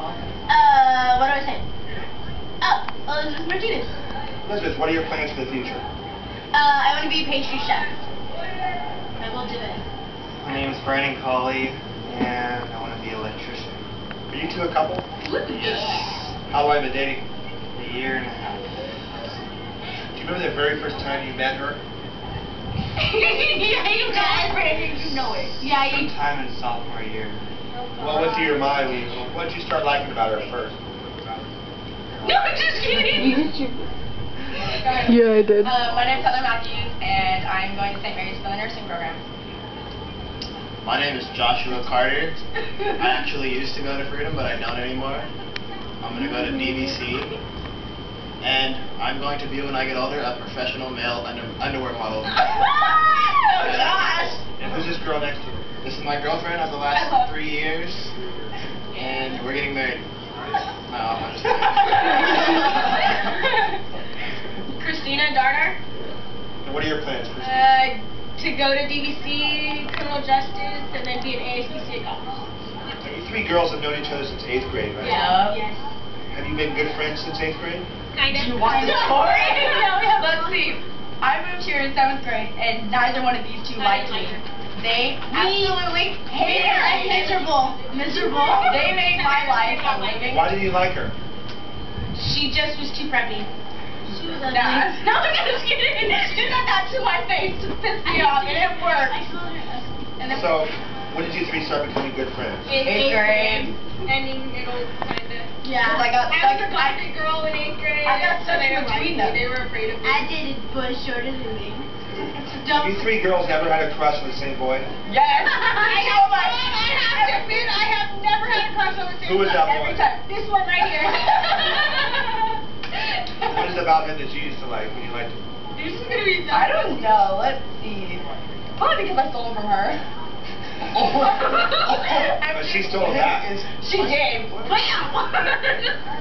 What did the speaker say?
Uh, what do I say? Oh, Elizabeth Martinez. Elizabeth, what are your plans for the future? Uh, I want to be a pastry chef. I will do it. My name is Brandon Colley, and I want to be an electrician. Are you two a couple? Yes. How long have you been dating? A year and a half. Do you remember the very first time you met her? yeah, you got it, Brandon. You know it. Yeah, you. Sometime in sophomore year. What went through your mind? when you- What did you start liking about her at first? No, I'm just kidding. Yeah, I did. Uh, my name's Heather Matthews, and I'm going to St. Mary's for the nursing program. My name is Joshua Carter. I actually used to go to Freedom, but I don't anymore. I'm going to go to DVC. And I'm going to be, when I get older, a professional male under underwear model. oh, gosh. And who's this girl next to you? This is my girlfriend of the I love- last three years, and we're getting married. No, I'm just kidding. Christina Darner, And what are your plans, Christine? uh, to go to DVC, criminal justice, and then be an ASPCA cop. Now, you three girls have known each other since eighth grade, right? Yeah. Yes. Have you been good friends since eighth grade? Kind of. You want the story? Let's see. I moved here in seventh grade, and neither one of these two liked me. They Me- absolutely Me, hated I'm me. miserable. Miserable. They made my life a living. Why did you like her? She just was too preppy. She was ugly. Nah. No, I'm just kidding. She said that to my face to piss me off, and it worked. I called her ugly. And then So, when did you three start becoming good friends? in eighth grade, ending middle, kinda. Yeah. I got I stuck. was a gothic girl in eighth grade. I got stuck so they in were between them. They were afraid of me. I did it, but shorter than me. Have you three girls ever had a crush on the same boy? Yes. I so have, much. I have to admit, I have never had a crush on the same boy. Who was that Every boy? time. This one right here. What is it about him that you used to like when you liked him? This is gonna be. I don't know. Let's see. Probably because I stole him from her. oh, oh. But she stole that. She did. Bam!